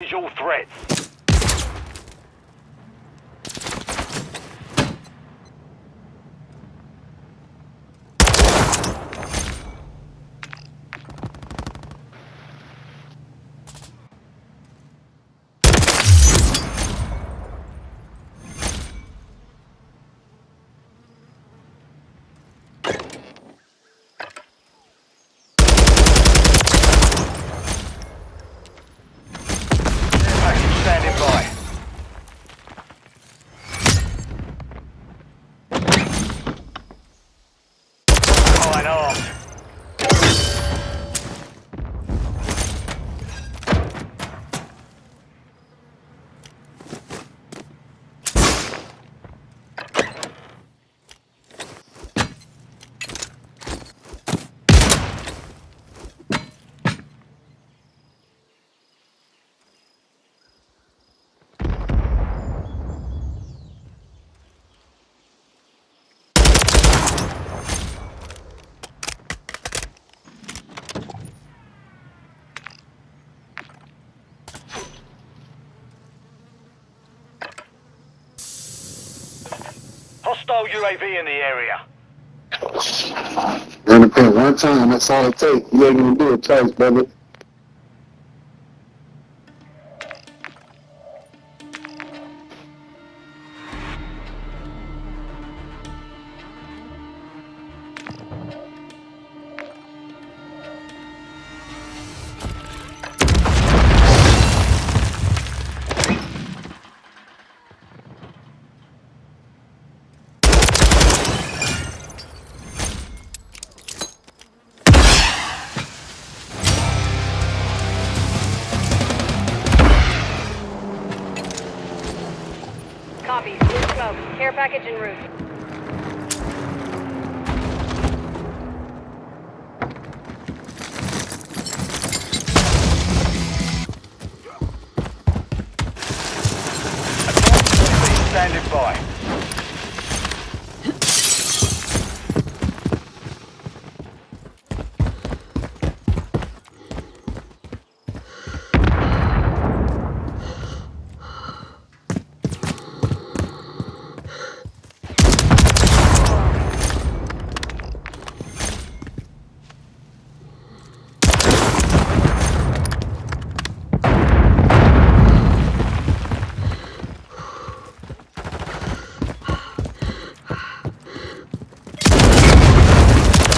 Visual threats. Package standing by. Fine armed. Hostile UAV in the area. Run the pin one time, that's all it takes. You ain't gonna do it twice, brother. Copy. Blue smoke. Care package en route. Standing by.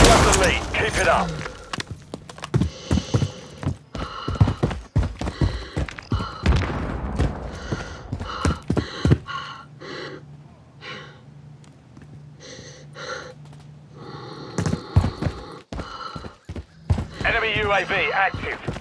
You have the lead. Keep it up. Enemy UAV active.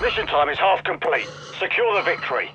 Mission time is half complete. Secure the victory.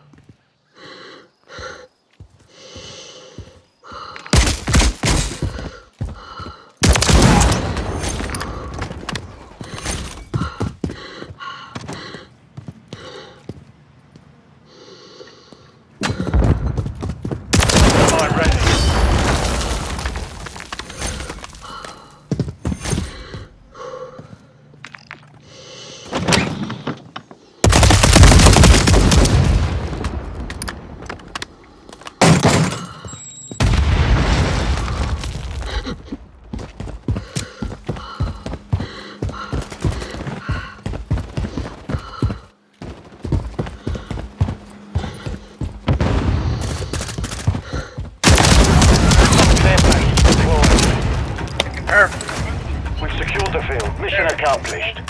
We've secured the field. Mission accomplished.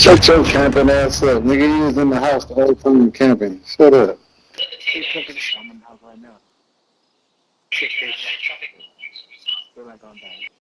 Shut your camping ass up. Nigga, you was in the house the whole time camping. Shut up. I'm in the house right now. Shit, bitch. Feel like I'm dying.